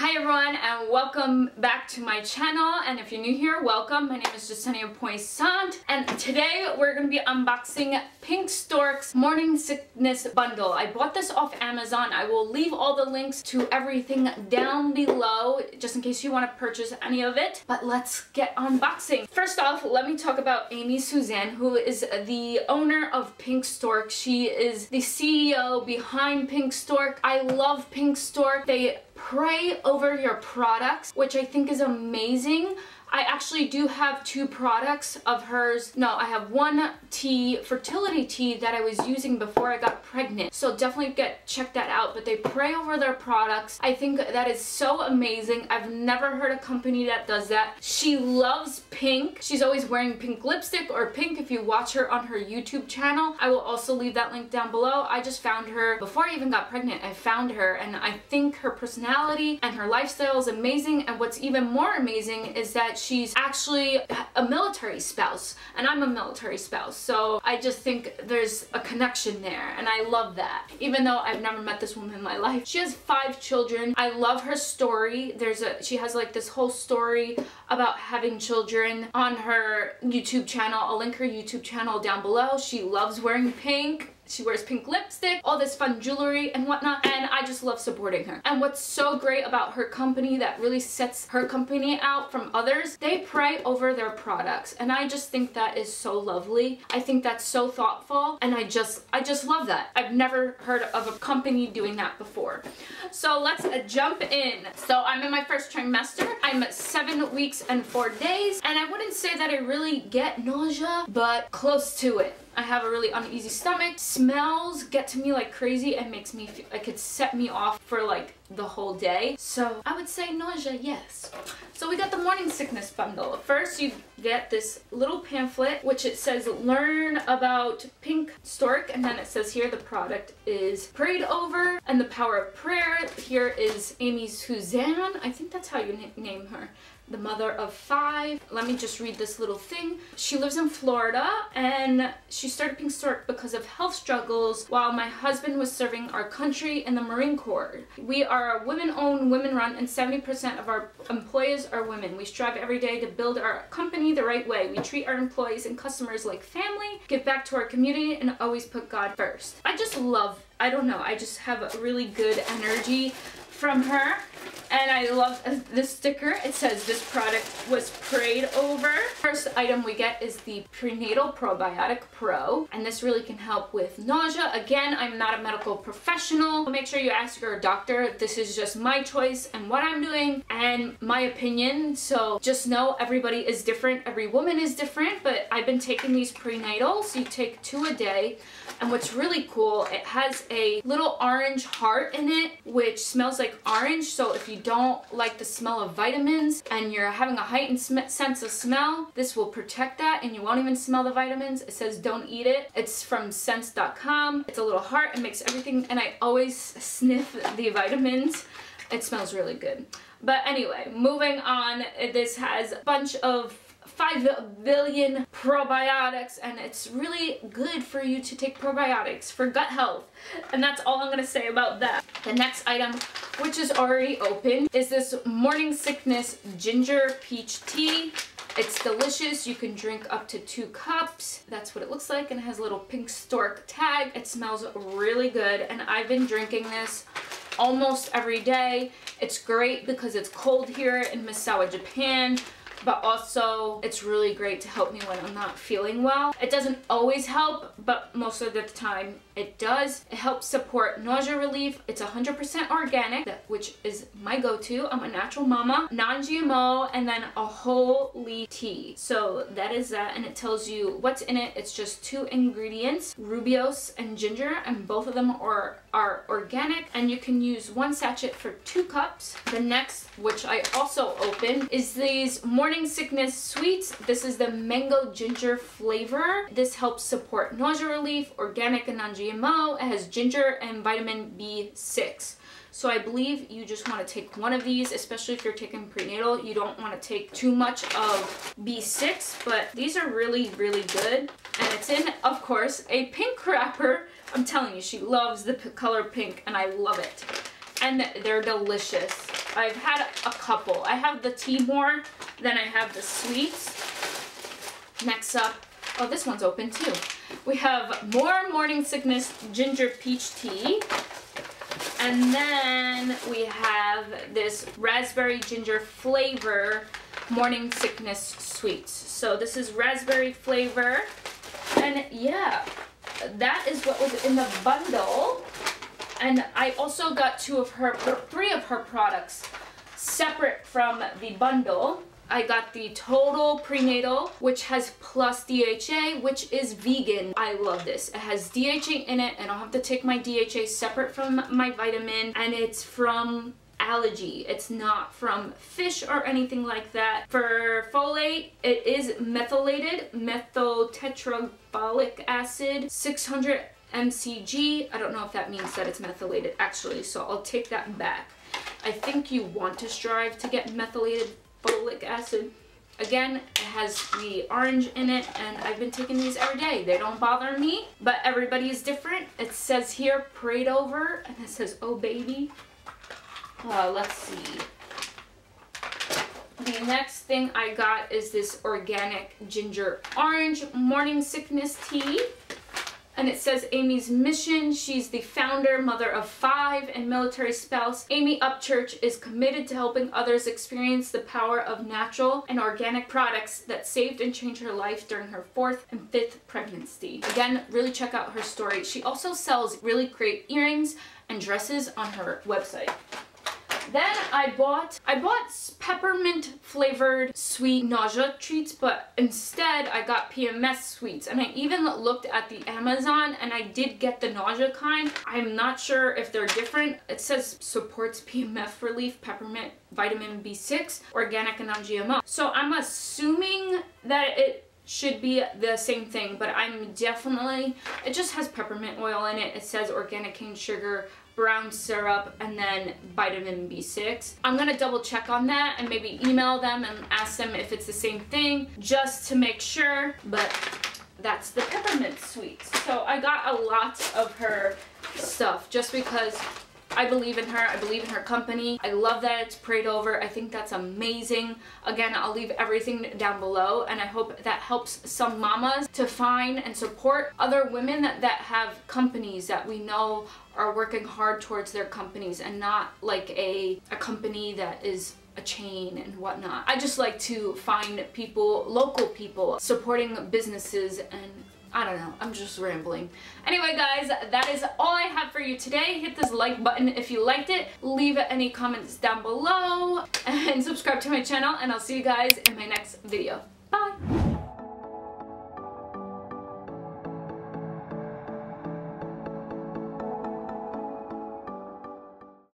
Hi everyone and welcome back to my channel and if you're new here, welcome. My name is Jesenia Poissant and today we're going to be unboxing Pink Stork's Morning Sickness Bundle. I bought this off Amazon. I will leave all the links to everything down below just in case you want to purchase any of it. But let's get unboxing. First off, let me talk about Amy Suzanne who is the owner of Pink Stork. She is the CEO behind Pink Stork. I love Pink Stork. They pray over your products, which I think is amazing. I actually do have two products of hers. No, I have one tea, fertility tea that I was using before I got pregnant. So definitely get check that out. But they pray over their products. I think that is so amazing. I've never heard a company that does that. She loves pink. She's always wearing pink lipstick or pink if you watch her on her YouTube channel. I will also leave that link down below. I just found her before I even got pregnant. I found her and I think her personality and her lifestyle is amazing. And what's even more amazing is that she's actually a military spouse and I'm a military spouse. So I just think there's a connection there and I love that. Even though I've never met this woman in my life she has five children. I love her story. There's a she has like this whole story about having children on her YouTube channel. I'll link her YouTube channel down below. She loves wearing pink she wears pink lipstick, all this fun jewelry and whatnot, and I just love supporting her. And what's so great about her company that really sets her company out from others, they pray over their products, and I just think that is so lovely. I think that's so thoughtful, and I just, I just love that. I've never heard of a company doing that before. So let's uh, jump in. So I'm in my first trimester. I'm seven weeks and four days, and I wouldn't say that I really get nausea, but close to it. I have a really uneasy stomach. Smells get to me like crazy and makes me feel like it set me off for like the whole day. So I would say nausea, yes. So we got the morning sickness bundle. First you get this little pamphlet which it says learn about pink stork and then it says here the product is prayed over and the power of prayer. Here is Amy Suzanne. I think that's how you name her the mother of five. Let me just read this little thing. She lives in Florida and she started Pink Stork because of health struggles while my husband was serving our country in the Marine Corps. We are a women-owned, women-run, and 70% of our employees are women. We strive every day to build our company the right way. We treat our employees and customers like family, give back to our community, and always put God first. I just love, I don't know, I just have a really good energy from her and I love this sticker. It says this product was prayed over. First item we get is the Prenatal Probiotic Pro. And this really can help with nausea. Again, I'm not a medical professional. Make sure you ask your doctor. This is just my choice and what I'm doing and my opinion. So just know everybody is different. Every woman is different. But I've been taking these prenatals. You take two a day. And what's really cool, it has a little orange heart in it, which smells like orange. So if you don't like the smell of vitamins and you're having a heightened sense of smell, this will protect that and you won't even smell the vitamins. It says don't eat it. It's from sense.com. It's a little heart. It makes everything, and I always sniff the vitamins. It smells really good. But anyway, moving on, this has a bunch of 5 billion probiotics and it's really good for you to take probiotics for gut health. And that's all I'm going to say about that. The next item, which is already open, is this Morning Sickness Ginger Peach Tea. It's delicious. You can drink up to two cups. That's what it looks like and it has a little pink stork tag. It smells really good and I've been drinking this almost every day. It's great because it's cold here in Misawa, Japan but also it's really great to help me when I'm not feeling well. It doesn't always help, but most of the time it does. It helps support nausea relief. It's 100% organic, which is my go-to. I'm a natural mama, non-GMO, and then a whole leaf tea. So that is that, and it tells you what's in it. It's just two ingredients, rooibos and ginger, and both of them are, are organic, and you can use one sachet for two cups. The next, which I also opened, is these morning sickness sweets. This is the mango ginger flavor. This helps support nausea relief, organic and non-GMO GMO. It has ginger and vitamin B6. So I believe you just want to take one of these, especially if you're taking prenatal. You don't want to take too much of B6, but these are really, really good. And it's in, of course, a pink wrapper. I'm telling you, she loves the color pink, and I love it. And they're delicious. I've had a couple. I have the tea more then I have the sweets. Next up, oh, this one's open too. We have more morning sickness ginger peach tea. And then we have this raspberry ginger flavor morning sickness sweets. So this is raspberry flavor. And yeah, that is what was in the bundle. And I also got two of her, three of her products separate from the bundle. I got the Total Prenatal, which has plus DHA, which is vegan. I love this. It has DHA in it, and I'll have to take my DHA separate from my vitamin, and it's from algae. It's not from fish or anything like that. For folate, it is methylated, methyltetrabiolic acid, 600 mcg. I don't know if that means that it's methylated actually, so I'll take that back. I think you want to strive to get methylated folic acid. Again, it has the orange in it, and I've been taking these every day. They don't bother me, but everybody is different. It says here, prayed over, and it says, oh baby. Uh, let's see. The next thing I got is this organic ginger orange morning sickness tea and it says Amy's mission. She's the founder, mother of five, and military spouse. Amy Upchurch is committed to helping others experience the power of natural and organic products that saved and changed her life during her fourth and fifth pregnancy. Again, really check out her story. She also sells really great earrings and dresses on her website. Then I bought, I bought peppermint flavored sweet nausea treats, but instead I got PMS sweets. And I even looked at the Amazon and I did get the nausea kind. I'm not sure if they're different. It says supports PMF relief, peppermint, vitamin B6, organic and non-GMO. So I'm assuming that it should be the same thing, but I'm definitely, it just has peppermint oil in it. It says organic cane sugar, brown syrup, and then vitamin B6. I'm gonna double check on that and maybe email them and ask them if it's the same thing just to make sure, but that's the peppermint sweets. So I got a lot of her stuff just because I believe in her. I believe in her company. I love that it's prayed over. I think that's amazing. Again, I'll leave everything down below and I hope that helps some mamas to find and support other women that, that have companies that we know are working hard towards their companies and not like a, a company that is a chain and whatnot. I just like to find people, local people, supporting businesses and I don't know, I'm just rambling. Anyway guys, that is all I have for you today. Hit this like button if you liked it. Leave any comments down below and subscribe to my channel and I'll see you guys in my next video. Bye!